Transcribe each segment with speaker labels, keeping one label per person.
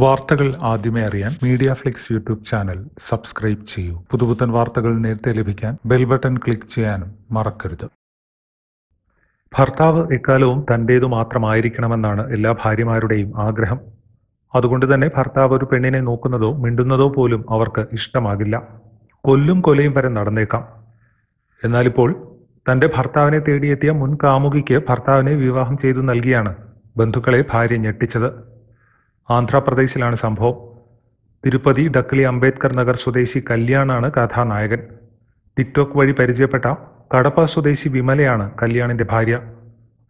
Speaker 1: വാർത്തകൾ ആദ്യമേ അറിയാൻ Media Flix YouTube channel subscribe ചെയ്യൂ. പുതുപുത്തൻ വാർത്തകൾ നേരത്തെ ലഭിക്കാൻ ബെൽ ബട്ടൺ ക്ലിക്ക് ചെയ്യാനും മറക്കരുത്. ഭർത്താവ് എക്കാലവും തന്റേതു മാത്രമായിരിക്കണമെന്നാണ് എല്ലാ ഭാര്യമാരുടെയും ആഗ്രഹം. അതുകൊണ്ട് തന്നെ ഭർത്താവ് ഒരു പെണ്ണിനെ നോക്കുന്നതോ മിണ്ടുന്നതോ പോലും അവർക്ക് ഇഷ്ടമാകില്ല. കൊല്ലും കൊലയും വരെ നടന്നേക്കാം. എന്നാലിപ്പോൾ തന്റെ ഭർത്താവിനെ തേടിയെത്തിയ മുൻ കാമുകിക്ക് ഭർത്താവിനെ വിവാഹം ചെയ്തു നൽകിയാണ് ബന്ധുക്കളെ ഭാര്യ ഞെട്ടിച്ചത്. ആന്ധ്രാപ്രദേശിലാണ് സംഭവം. തിരുപ്പതി ഡക്കിളി അംബേദ്കർ നഗർ സ്വദേശി കല്യാണാണ് കഥാനായകൻ. ടിക്ടോക്ക് വഴി പരിചയപ്പെട്ട കടപ്പ സ്വദേശി വിമലയാണ് കല്യാണിന്റെ ഭാര്യ.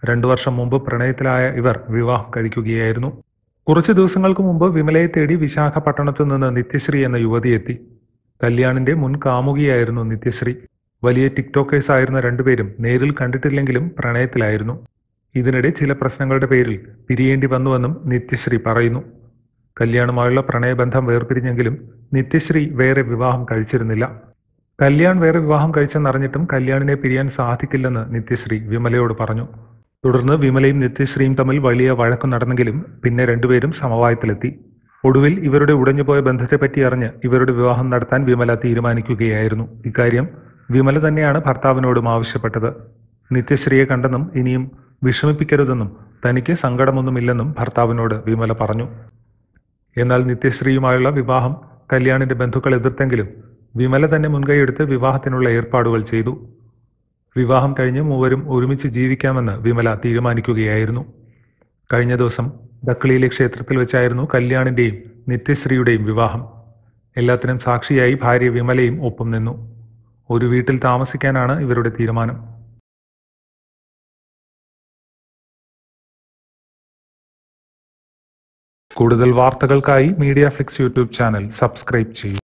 Speaker 1: രണ്ടു വർഷം മുമ്പ് പ്രണയത്തിലായ ഇവർ വിവാഹം കഴിക്കുകയായിരുന്നു. കുറച്ച് ദിവസങ്ങൾക്ക് മുമ്പ് വിമലയെ തേടി വിശാഖപട്ടണത്തു നിന്ന് നിത്യശ്രീ എന്ന യുവതി എത്തി. കല്യാണിന്റെ മുൻ കാമുകിയായിരുന്നു നിത്യശ്രീ. വലിയ ടിക്ടോക്കേഴ്സ് ആയിരുന്ന രണ്ടുപേരും നേരിൽ കണ്ടിട്ടില്ലെങ്കിലും പ്രണയത്തിലായിരുന്നു. ഇതിനിടെ ചില പ്രശ്നങ്ങളുടെ പേരിൽ പിരിയേണ്ടി വന്നുവെന്നും നിത്യശ്രീ പറയുന്നു. കല്യാണുമായുള്ള പ്രണയബന്ധം വേർപിരിഞ്ഞെങ്കിലും നിത്യശ്രീ വേറെ വിവാഹം കഴിച്ചിരുന്നില്ല. കല്യാൺ വേറെ വിവാഹം കഴിച്ചെന്നറിഞ്ഞിട്ടും കല്യാണിനെ പിരിയാൻ സാധിക്കില്ലെന്ന് നിത്യശ്രീ വിമലയോട് പറഞ്ഞു. തുടർന്ന് വിമലയും നിത്യശ്രീയും തമ്മിൽ വലിയ വഴക്കു നടന്നെങ്കിലും പിന്നെ രണ്ടുപേരും സമവായത്തിലെത്തി. ഒടുവിൽ ഇവരുടെ ഉടഞ്ഞുപോയ ബന്ധത്തെപ്പറ്റി അറിഞ്ഞ് ഇവരുടെ വിവാഹം നടത്താൻ വിമല തീരുമാനിക്കുകയായിരുന്നു. ഇക്കാര്യം വിമല തന്നെയാണ് ഭർത്താവിനോടും ആവശ്യപ്പെട്ടത്. നിത്യശ്രീയെ കണ്ടെന്നും ഇനിയും വിഷമിപ്പിക്കരുതെന്നും തനിക്ക് സങ്കടമൊന്നുമില്ലെന്നും ഭർത്താവിനോട് വിമല പറഞ്ഞു. എന്നാൽ നിത്യശ്രീയുമായുള്ള വിവാഹം കല്യാണിന്റെ ബന്ധുക്കൾ എതിർത്തെങ്കിലും വിമല തന്നെ മുൻകൈയെടുത്ത് വിവാഹത്തിനുള്ള ഏർപ്പാടുകൾ ചെയ്തു. വിവാഹം കഴിഞ്ഞ് മൂവരും ഒരുമിച്ച് ജീവിക്കാമെന്ന് വിമല തീരുമാനിക്കുകയായിരുന്നു. കഴിഞ്ഞ ദിവസം ഡക്കിളിയിലെ ക്ഷേത്രത്തിൽ വെച്ചായിരുന്നു കല്യാണിന്റെയും നിത്യശ്രീയുടെയും വിവാഹം. എല്ലാത്തിനും സാക്ഷിയായി ഭാര്യ വിമലയും ഒപ്പം നിന്നു. ഒരു വീട്ടിൽ താമസിക്കാനാണ് ഇവരുടെ തീരുമാനം. കൂടുതൽ വാർത്തകൾക്കായി Media Flix YouTube channel subscribe ചെയ്യൂ.